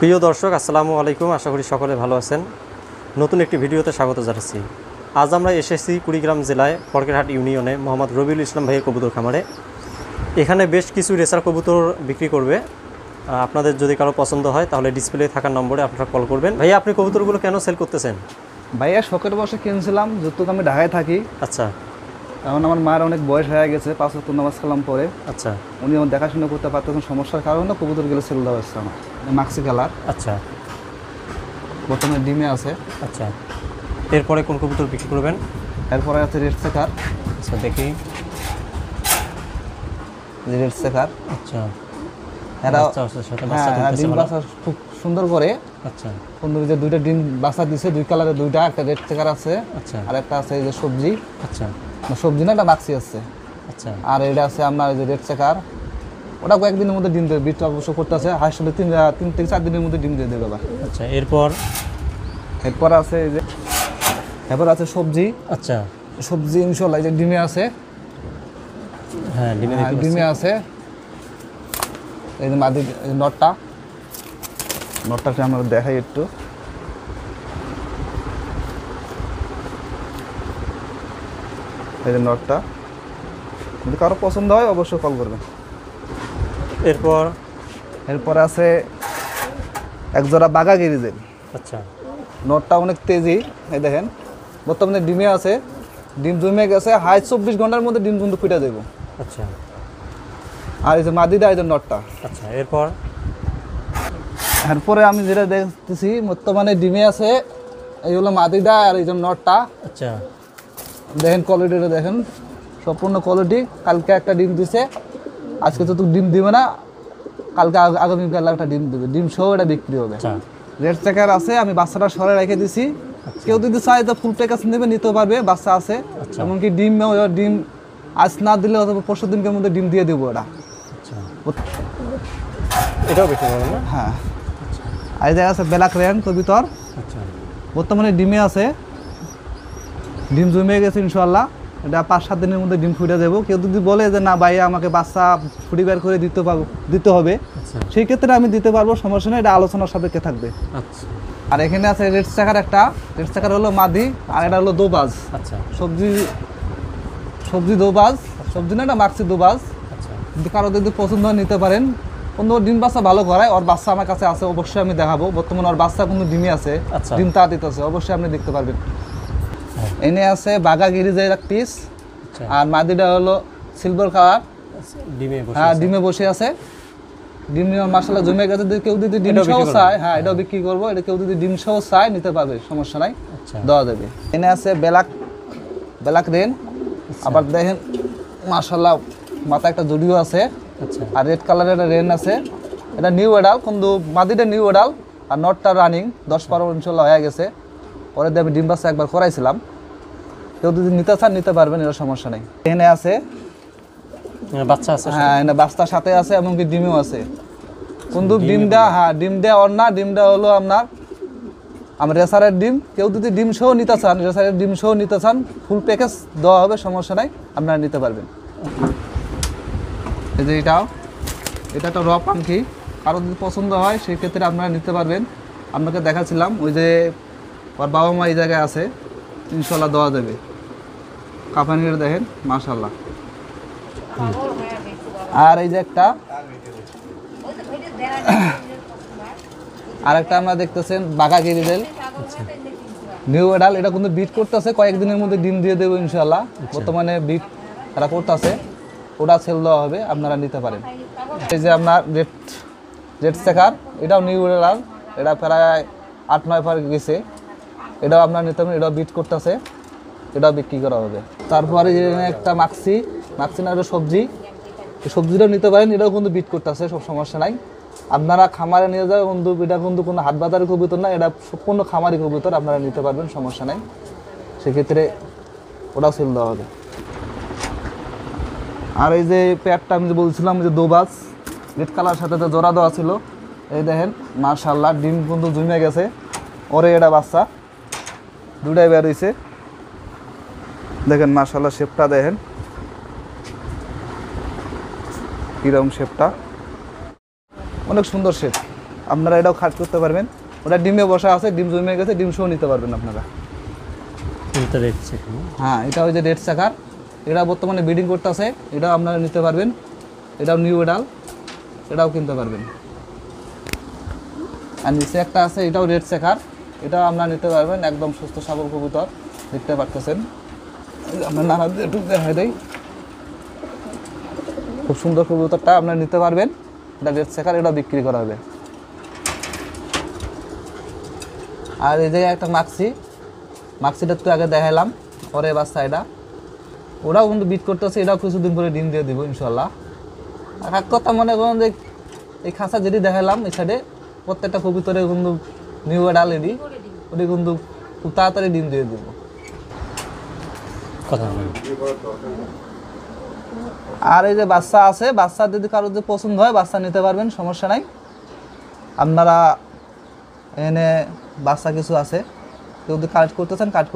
প্রিয় দর্শক আসসালামু আলাইকুম। আশা করি সকলে ভালো আছেন। নতুন একটি ভিডিওতে স্বাগত জানাচ্ছি। আজ আমরা এসেছি কুড়িগ্রাম জেলায় ফরকেরহাট ইউনিয়নে মোহাম্মদ রবিউল ইসলাম ভাইয়ের কবুতর খামারে। এখানে বেশ কিছু রেসার কবুতর বিক্রি করবে। আপনাদের যদি কারও পছন্দ হয় তাহলে ডিসপ্লে থাকার নম্বরে আপনারা কল করবেন। ভাইয়া আপনি কবুতরগুলো কেন সেল করতেছেন? ভাইয়া শখের বসে কিনছিলাম যেহেতু আমি ঢাকায় থাকি। আচ্ছা। এখন আমার মায়ের অনেক বয়স হয়ে গেছে পাঁচ ওয়াক্ত নামাজ কালাম পরে আচ্ছা। উনি আমার দেখাশোনা করতে পারতেছেন সমস্যার কারণে কবুতরগুলো সেল দেওয়া হচ্ছে আমার। Maxi colour. আচ্ছা। বর্তমানে ডিমে আছে। আচ্ছা। এরপরে কোন কবুতর বিক্রি করবেন? এরপরে আছে রেড সেকার আচ্ছা দেখি। রেড সেকার আচ্ছা। এরা হ্যাঁ ডিম। বাসা খুব সুন্দর করে। আচ্ছা। সুন্দর যে দুইটা ডিম বাসা দিছে দুই কালারের দুইটা একটা রেড সেকার আছে আচ্ছা। আর একটা আছে এই যে সবজি। আচ্ছা। সবজি না একটা মাক্সি আছে। আচ্ছা। আর এটা আছে আপনার এই যে রেড সেকার ওটা কয়েকদিনের মধ্যে ডিম দেবে বিট অবশ্য করতে আছে। হাসলে তিন তিন থেকে চার দিনের মধ্যে ডিম দিয়ে দেবে আবার। আচ্ছা এরপর? এরপর আছে এই যে এরপর আছে সবজি। আচ্ছা। সবজি ইনশাল্লাহ এই যে ডিমে আছে। হ্যাঁ ডিমে হ্যাঁ, ডিমে আছে। এই যে মাদি এই নটটা। নটটাকে আমরা দেখাই একটু। এই যে নটটা যদি কারও পছন্দ হয় অবশ্যই কল করবেন। এরপর? এরপর আছে এক জোড়া বাঘা গিরিজেল আচ্ছা নটটা অনেক তেজি এই দেখেন। বর্তমানে ডিমে আছে। ডিম জমে গেছে হাই চব্বিশ ঘণ্টার মধ্যে ডিম কিন্তু ফুটে দেবো আচ্ছা। আর এই যে মাদিটা এই যে নটটা আচ্ছা এরপর? এরপরে আমি যেটা দেখতেছি বর্তমানে ডিমে আছে এই হলো মাদিটা আর এই যে নটটা আচ্ছা। দেখেন কোয়ালিটিটা দেখেন। সম্পূর্ণ কোয়ালিটি কালকে একটা ডিম দিছে। আজকে তো তুই ডিম দিবে না। কালকে আগ- আগামীকাল একটা ডিম দিবে। ডিম সহ এটা বিক্রি হবে। আচ্ছা। রেড চেকার আছে আমি বাচ্চাটা সরে রেখে দিছি। কেউ যদি চায় তো ফুল প্যাকেজ নেবে নিতে পারবে বাচ্চা আছে। আচ্ছা। এমনকি ডিম ডিম আজ না দিলে অথবা পরশু দিনকের মধ্যে ডিম দিয়ে দেবো ওটা। আচ্ছা। এটাও বিক্রি করবেন না? হ্যাঁ। আর দেখা আছে ব্ল্যাক রেন কবিতর। আচ্ছা। বর্তমানে ডিমে আছে। ডিম জমে গেছে ইনশাল্লাহ এটা পাঁচ সাত দিনের মধ্যে ডিম ফুটে দেবো কেউ যদি বলে যে না ভাই আমাকে বাচ্চা ফুটি বের করে দিতে পারব দিতে হবে আচ্ছা। সেই ক্ষেত্রে আমি দিতে পারব সমস্যা নেই এটা আলোচনার সাপেক্ষে থাকবে। আচ্ছা। আর এখানে আছে রেড চাকার একটা। রেড চাকার হলো মাদি আর এটা হলো দোবাজ। আচ্ছা। সবজি সবজি দোবাজ সবজি না এটা মার্কসি দোবাজ। আচ্ছা। কারও যদি পছন্দ নিতে পারেন। অন্য ডিম বাচ্চা ভালো করায় ওর বাচ্চা আমার কাছে আছে অবশ্যই আমি দেখাবো। বর্তমানে ওর বাচ্চা কোনো ডিমই আছে। ডিম তা দিতেছে অবশ্যই আপনি দেখতে পারবেন। এনে আছে বাঘা গিরিজের এক পিস আচ্ছা। আর মাদিটা হলো সিলভার কালার ডিমে বসে হ্যাঁ ডিমে বসে আছে। ডিম মাসালা জমে গেছে। যদি কেউ যদি ডিম সহ চায় হ্যাঁ এটাও বিক্রি করব। এটা কেউ যদি ডিম সহ চায় নিতে পারবে সমস্যা নাই। আচ্ছা। দেওয়া যাবে। এনে আছে ব্ল্যাক ব্ল্যাক রেন। আবার দেখেন মাসাল্লাহ মাথা একটা জুডিও আছে। আচ্ছা। আর রেড কালারের একটা রেন আছে। এটা নিউ এডাল কিন্তু মাদিটা নিউ এডাল আর নটটা রানিং দশ বারো ইনশাল্লাহ হয়ে গেছে। পরে দিয়ে আমি ডিম বাচ্চা একবার করাইছিলাম কেউ যদি নিতে চান নিতে পারবেন এর সমস্যা নেই। এখানে আছে। বাচ্চা আছে হ্যাঁ এখানে বাচ্চার সাথে আছে এমনকি ডিমও আছে। কিন্তু ডিমটা হ্যাঁ ডিম দেওয়া ওর না ডিমটা হলো আপনার আমার রেসারের ডিম। কেউ যদি ডিম সহ নিতে চান রেসারের ডিম সহ নিতে চান ফুল প্যাকেজ দেওয়া হবে সমস্যা নাই আপনারা নিতে পারবেন। এই যে এটাও এটা একটা র পাখি কারও যদি পছন্দ হয় সেই ক্ষেত্রে আপনারা নিতে পারবেন। আপনাকে দেখাচ্ছিলাম ওই যে ওর বাবা মা এই জায়গায় আছে। ইনশাল্লাহ দেওয়া যাবে। কাপানির দেখেন মাশাল্লাহ আর এই যে একটা আর একটা আমরা দেখতেছেন বাঘা গিরিদেল নিউ এডাল এটা কিন্তু বিট করতেছে কয়েকদিনের মধ্যে ডিম দিয়ে দেবো ইনশাল্লাহ বর্তমানে বিট তারা করতেছে ওটা সেল দেওয়া হবে আপনারা নিতে পারেন। এই যে আপনার রেড রেড শেখার এটাও নিউ এডাল এটা প্রায় আট নয় পার গেছে। এটাও আপনার নিতে পারেন এটাও বিট করতেছে, এটাও বিক্রি করা হবে। তারপরে একটা মাক্সি মাক্সি না একটা সবজি। সবজিটাও নিতে পারেন, এটাও কিন্তু বিট করতেছে, সব সমস্যা নাই। আপনারা খামারে নিয়ে যাবে কিন্তু এটা কিন্তু কোনো হাট বাজারের কবুতর না, এটা সম্পূর্ণ খামারি কবুতর, আপনারা নিতে পারবেন, সমস্যা নাই। সেক্ষেত্রে ওটাও সেল দেওয়া হবে। আর এই যে প্যাডটা আমি যে বলছিলাম, যে দোবাস রেড কালার সাথে জোড়া দেওয়া ছিল। এই দেখেন মার্শাল্লাহ ডিম কিন্তু জমে গেছে। ওরে, এটা বাচ্চা। দুটাই বের হয়েছে দেখেন মার্শাল্লাহ শেপটা দেখেন। কীরকম শেপটা অনেক সুন্দর শেপ আপনারা এটাও খাট করতে পারবেন। ওটা ডিমে বসা আছে ডিম জমে গেছে ডিম সহ নিতে পারবেন আপনারা। হ্যাঁ এটা ওই যে রেড চাকার এটা বর্তমানে ব্রিডিং করতেছে এটাও আপনারা নিতে পারবেন। এটাও নিউ এডাল এটাও কিনতে পারবেন। আর নিচে একটা আছে এটাও রেড চেকার এটাও আপনারা নিতে পারবেন, একদম সুস্থ সবল কবুতর, দেখতে পাচ্ছেন আমরা নানা দিয়ে একটু দেখাই দেই। খুব সুন্দর কবুতরটা আপনারা নিতে পারবেন। এটা রেড চেকার এটা বিক্রি করা হবে। আর এই জায়গায় একটা মাক্সি, মাক্সিটা তো আগে দেখালাম পরে বাচ্চা এটা। ওরাও কিন্তু বিট করতেছে, এটাও কিছুদিন পরে ডিম দিয়ে দিব ইনশাল্লাহ আর এক কথা মনে করুন যে, এই খাঁচা যেটি দেখালাম এই সাইডে প্রত্যেকটা কবিতরে কিন্তু নিউ এডি ওটি কিন্তু খুব তাড়াতাড়ি ডিম দিয়ে দেবো। কথা আর এই যে বাচ্চা আছে বাচ্চা যদি কারোর যদি পছন্দ হয় বাচ্চা নিতে পারবেন সমস্যা নাই। আপনারা এনে বাচ্চা কিছু আছে কেউ যদি কালেক্ট করতে চান কাট করতে